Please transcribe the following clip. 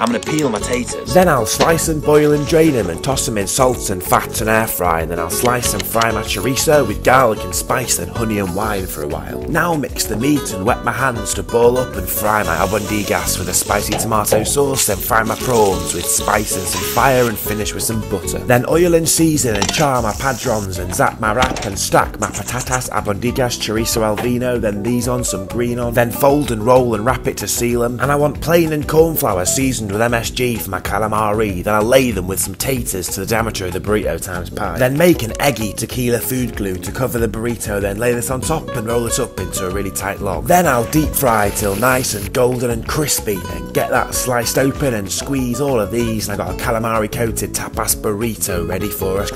I'm gonna peel my taters. Then I'll slice and boil and drain them and toss them in salt and fat and air fry. And then I'll slice and fry my chorizo with garlic and spice and honey and wine for a while. Now mix the meat and wet my hands to boil up and fry my albondigas with a spicy tomato sauce. Then fry my prawns with spice and some fire and finish with some butter. Then oil and season and char my padrons and zap my wrap and stack my patatas, albondigas, chorizo al vino. Then these on some green on. Then fold and roll and wrap it to seal them. And I want plain and cornflour seasoned with MSG for my calamari. Then I'll lay them with some taters to the diameter of the burrito times pi. Then make an eggy tequila food glue to cover the burrito. Then lay this on top and roll it up into a really tight log. Then I'll deep fry till nice and golden and crispy. And get that sliced open and squeeze all of these. And I got a calamari coated tapas burrito ready for us.